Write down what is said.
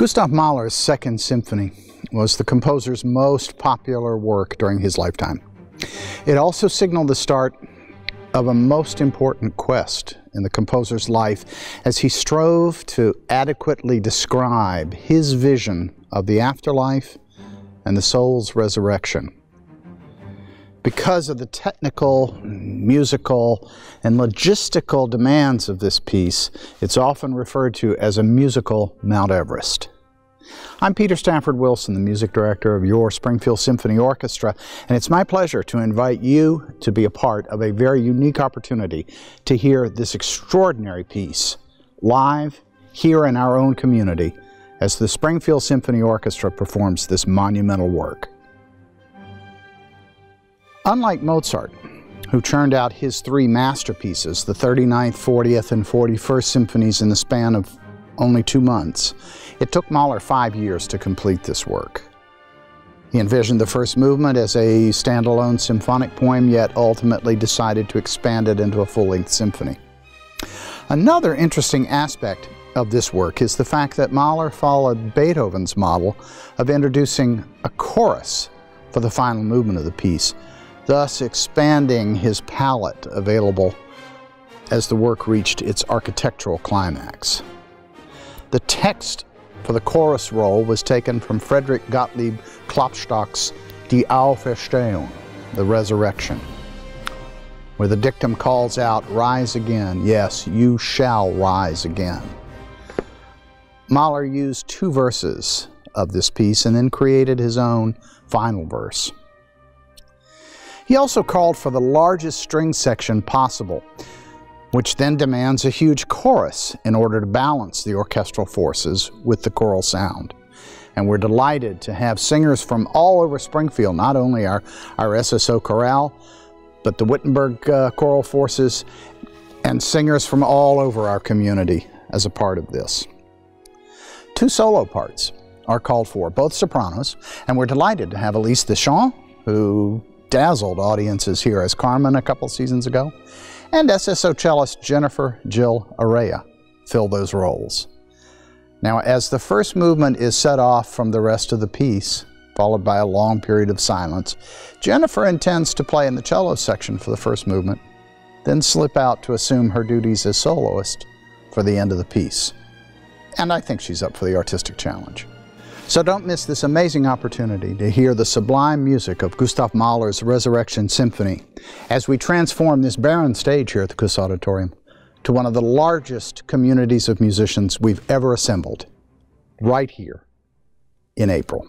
Gustav Mahler's Second Symphony was the composer's most popular work during his lifetime. It also signaled the start of a most important quest in the composer's life as he strove to adequately describe his vision of the afterlife and the soul's resurrection. Because of the technical, musical, and logistical demands of this piece, it's often referred to as a musical Mount Everest. I'm Peter Stafford Wilson, the music director of your Springfield Symphony Orchestra, and it's my pleasure to invite you to be a part of a very unique opportunity to hear this extraordinary piece live here in our own community as the Springfield Symphony Orchestra performs this monumental work. Unlike Mozart, who churned out his three masterpieces, the 39th, 40th, and 41st symphonies in the span of only two months, it took Mahler five years to complete this work. He envisioned the first movement as a standalone symphonic poem, yet ultimately decided to expand it into a full-length symphony. Another interesting aspect of this work is the fact that Mahler followed Beethoven's model of introducing a chorus for the final movement of the piece, thus expanding his palette available as the work reached its architectural climax. The text for the chorus role was taken from Frederick Gottlieb Klopstock's Die Auferstehung, The Resurrection, where the dictum calls out, Rise again, yes, you shall rise again. Mahler used two verses of this piece and then created his own final verse. He also called for the largest string section possible, which then demands a huge chorus in order to balance the orchestral forces with the choral sound. And we're delighted to have singers from all over Springfield, not only our, our SSO chorale, but the Wittenberg uh, choral forces and singers from all over our community as a part of this. Two solo parts are called for, both sopranos, and we're delighted to have Elise Deschamps, who dazzled audiences here as Carmen a couple seasons ago, and SSO cellist Jennifer Jill Araya fill those roles. Now, as the first movement is set off from the rest of the piece, followed by a long period of silence, Jennifer intends to play in the cello section for the first movement, then slip out to assume her duties as soloist for the end of the piece. And I think she's up for the artistic challenge. So don't miss this amazing opportunity to hear the sublime music of Gustav Mahler's Resurrection Symphony as we transform this barren stage here at the Kuss Auditorium to one of the largest communities of musicians we've ever assembled right here in April.